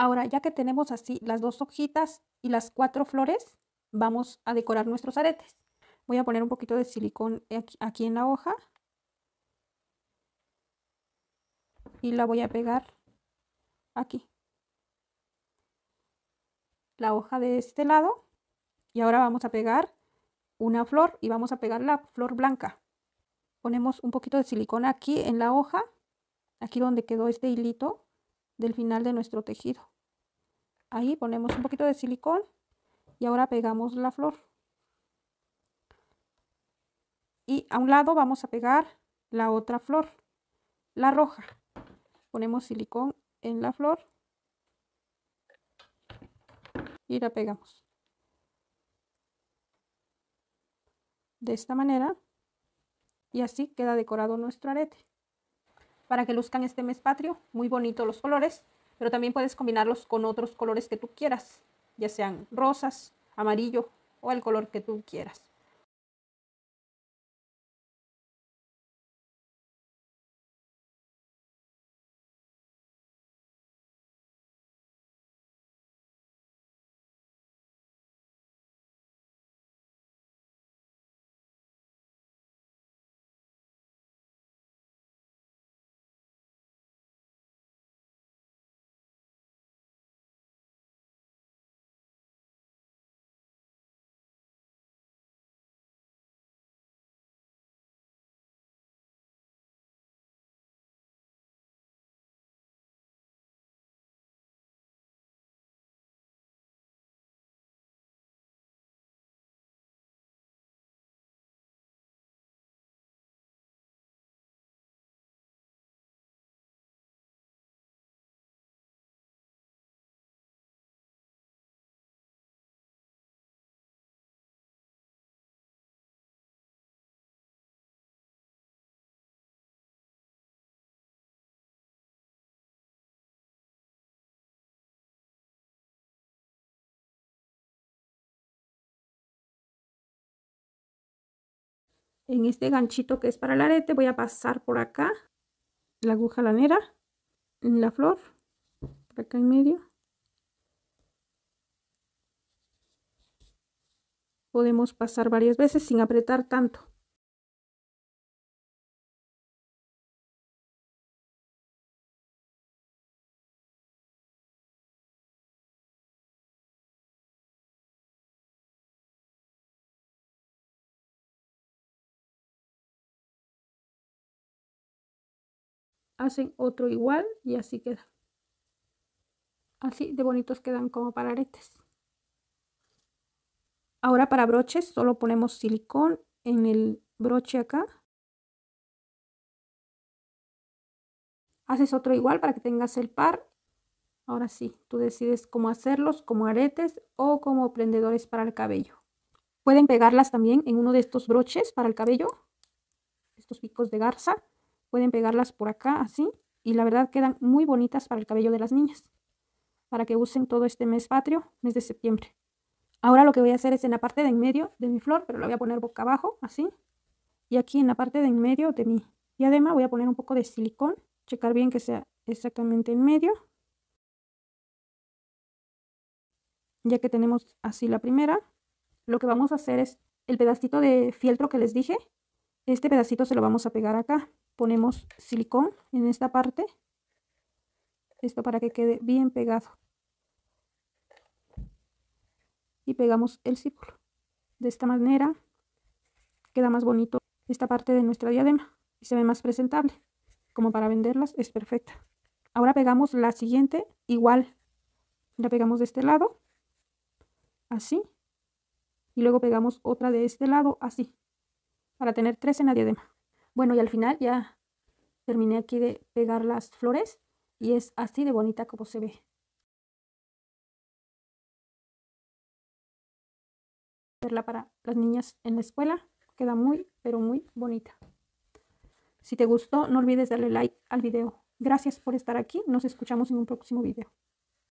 Ahora, ya que tenemos así las dos hojitas y las cuatro flores, vamos a decorar nuestros aretes. Voy a poner un poquito de silicón aquí en la hoja. Y la voy a pegar aquí. La hoja de este lado. Y ahora vamos a pegar una flor y vamos a pegar la flor blanca. Ponemos un poquito de silicón aquí en la hoja, aquí donde quedó este hilito del final de nuestro tejido. Ahí ponemos un poquito de silicón y ahora pegamos la flor. Y a un lado vamos a pegar la otra flor, la roja. Ponemos silicón en la flor y la pegamos. De esta manera y así queda decorado nuestro arete para que luzcan este mes patrio. Muy bonito los colores, pero también puedes combinarlos con otros colores que tú quieras, ya sean rosas, amarillo o el color que tú quieras. En este ganchito que es para el arete voy a pasar por acá la aguja lanera en la flor por acá en medio. Podemos pasar varias veces sin apretar tanto hacen otro igual y así queda. Así de bonitos quedan como para aretes. Ahora para broches solo ponemos silicón en el broche acá. Haces otro igual para que tengas el par. Ahora sí, tú decides cómo hacerlos, como aretes o como prendedores para el cabello. Pueden pegarlas también en uno de estos broches para el cabello, estos picos de garza. Pueden pegarlas por acá así y la verdad quedan muy bonitas para el cabello de las niñas. Para que usen todo este mes patrio, mes de septiembre. Ahora lo que voy a hacer es en la parte de en medio de mi flor, pero la voy a poner boca abajo, así. Y aquí en la parte de en medio de mi diadema voy a poner un poco de silicón. Checar bien que sea exactamente en medio. Ya que tenemos así la primera, lo que vamos a hacer es el pedacito de fieltro que les dije. Este pedacito se lo vamos a pegar acá ponemos silicón en esta parte. Esto para que quede bien pegado. Y pegamos el círculo. De esta manera queda más bonito esta parte de nuestra diadema y se ve más presentable. Como para venderlas es perfecta. Ahora pegamos la siguiente igual. La pegamos de este lado así. Y luego pegamos otra de este lado así para tener tres en la diadema bueno, y al final ya terminé aquí de pegar las flores y es así de bonita como se ve. Verla para las niñas en la escuela queda muy, pero muy bonita. Si te gustó, no olvides darle like al video. Gracias por estar aquí. Nos escuchamos en un próximo video.